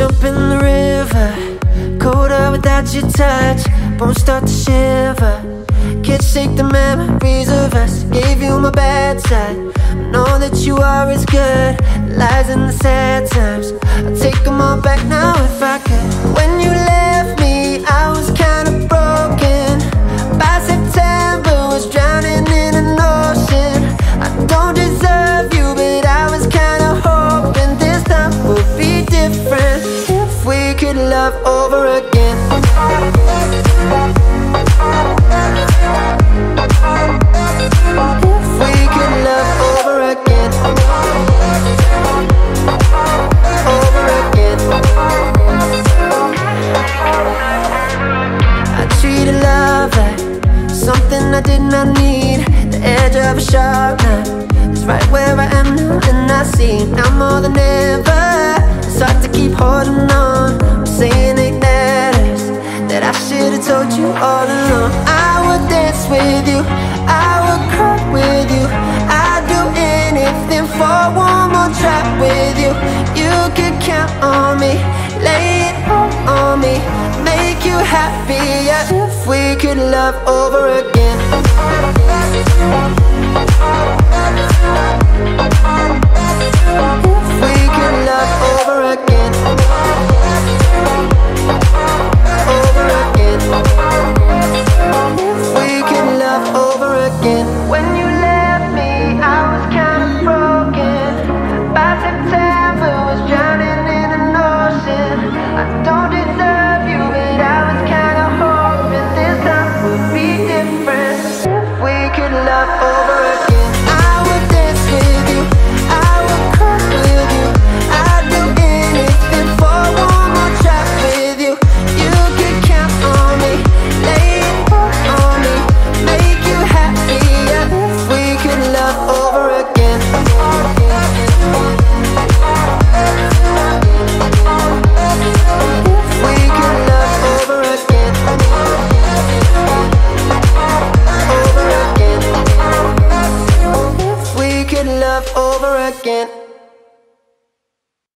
up in the river, colder without your touch. Bones start to shiver. Can't shake the memories of us. Gave you my bad side. Know that you are as good. Lies in the sad times. I'll take them all back now if I could. Could love over again. If we could love over again. Over again. I love like something I did not need. The edge of a sharp knife is right where I am now, and I see now more than ever. It's hard to keep holding on. You happier if we could love over again. love over again.